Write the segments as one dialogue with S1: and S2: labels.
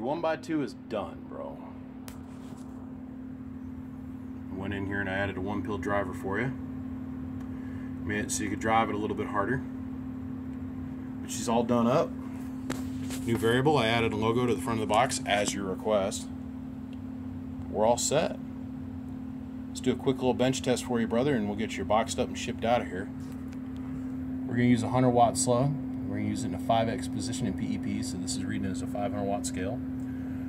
S1: one by two is done, bro. I went in here and I added a one pill driver for you. So you could drive it a little bit harder. But she's all done up. New variable, I added a logo to the front of the box as your request. We're all set. Let's do a quick little bench test for you, brother, and we'll get you boxed up and shipped out of here. We're going to use a 100 watt slug. We're in a 5x position in PEP, so this is reading as a 500 watt scale.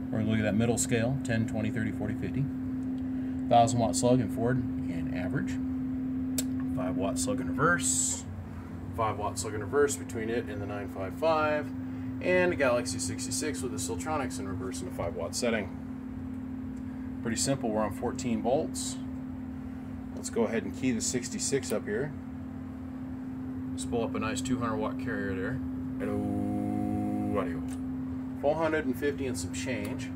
S1: We're going to look at that middle scale 10, 20, 30, 40, 50. 1000 watt slug in forward and average. 5 watt slug in reverse. 5 watt slug in reverse between it and the 955. And a Galaxy 66 with the Siltronics in reverse in a 5 watt setting. Pretty simple, we're on 14 volts. Let's go ahead and key the 66 up here. Spool up a nice 200 watt carrier there. Hello, audio. 450 and some change.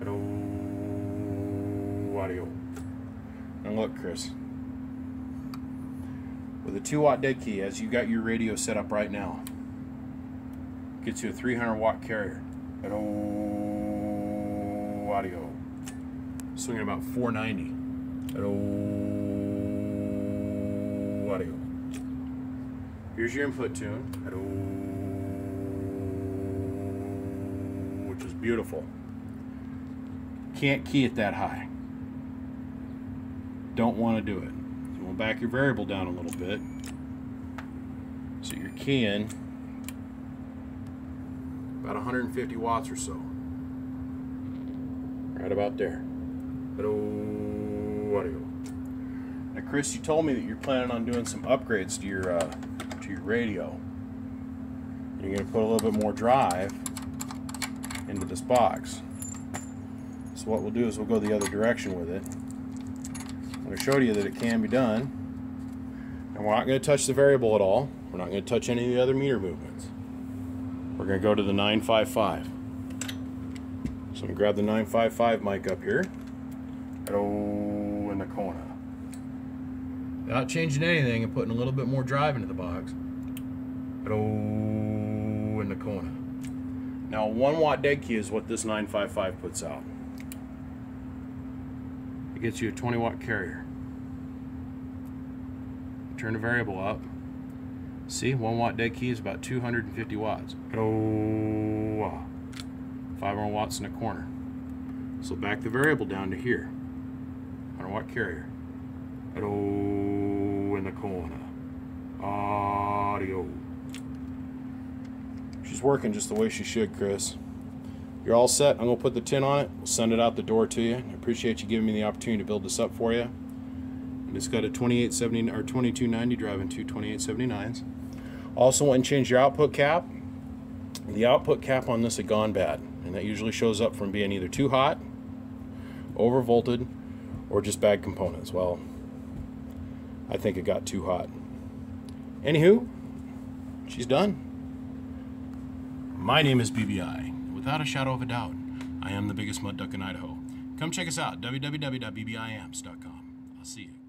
S1: Hello, audio. And look, Chris. With a 2 watt dead key, as you got your radio set up right now, gets you a 300 watt carrier. Hello, audio. Swinging about 490. Hello, audio. Here's your input tune. Which is beautiful. Can't key it that high. Don't want to do it. So we'll back your variable down a little bit. So you're keying about 150 watts or so. Right about there. Hello. Now, Chris, you told me that you're planning on doing some upgrades to your uh, to your radio. You're going to put a little bit more drive into this box. So what we'll do is we'll go the other direction with it. I'm going to show you that it can be done. And we're not going to touch the variable at all. We're not going to touch any of the other meter movements. We're going to go to the 955. So I'm going to grab the 955 mic up here. Hello in the corner. Without changing anything and putting a little bit more drive into the box. Hello oh, in the corner. Now, one watt dead key is what this 955 puts out. It gets you a 20 watt carrier. Turn the variable up. See, one watt dead key is about 250 watts. Hello. Ah. 500 watts in the corner. So back the variable down to here. 100 watt carrier. Hello in the corner. Audio. She's working just the way she should, Chris. You're all set. I'm going to put the tin on it. We'll send it out the door to you. I appreciate you giving me the opportunity to build this up for you. And it's got a 2870 or 2290 driving two 2879s. Also went and changed your output cap. The output cap on this had gone bad, and that usually shows up from being either too hot, overvolted, or just bad components. Well, I think it got too hot. Anywho, she's done. My name is BBI. Without a shadow of a doubt, I am the biggest mud duck in Idaho. Come check us out, www.bbiamps.com. I'll see you.